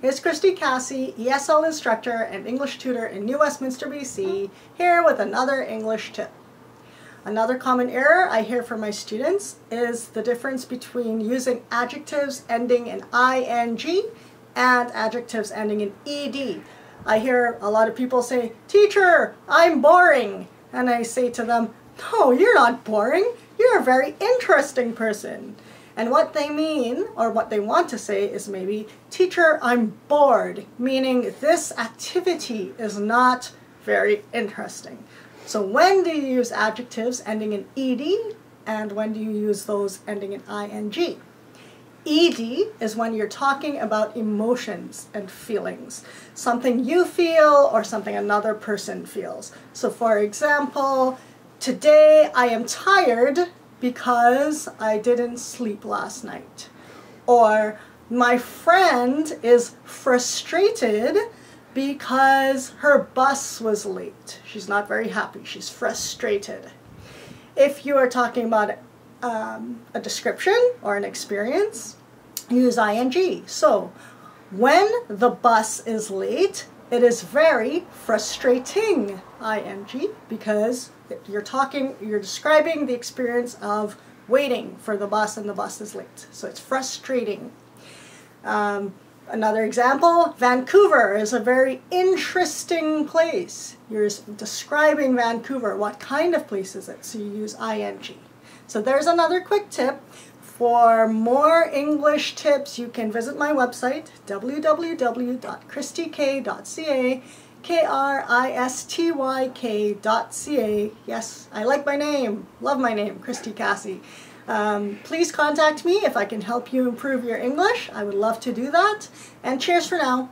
it's Kristy Kassie, ESL instructor and English tutor in New Westminster, BC, here with another English tip. Another common error I hear from my students is the difference between using adjectives ending in ing and adjectives ending in ed. I hear a lot of people say, teacher, I'm boring. And I say to them, no, you're not boring. You're a very interesting person. And what they mean, or what they want to say, is maybe, teacher, I'm bored, meaning this activity is not very interesting. So when do you use adjectives ending in ed, and when do you use those ending in ing? Ed is when you're talking about emotions and feelings, something you feel or something another person feels. So for example, today I am tired because I didn't sleep last night. Or my friend is frustrated because her bus was late. She's not very happy. She's frustrated. If you are talking about um, a description or an experience, use ing. So, when the bus is late, it is very frustrating ing because you're talking, you're describing the experience of waiting for the bus and the bus is late. So it's frustrating. Um, another example, Vancouver is a very interesting place. You're describing Vancouver. What kind of place is it? So you use ing. So there's another quick tip. For more English tips, you can visit my website, www.kristyk.ca K-R-I-S-T-Y-K dot C-A. Yes, I like my name. Love my name, Kristy Kassie. Um, please contact me if I can help you improve your English. I would love to do that. And cheers for now.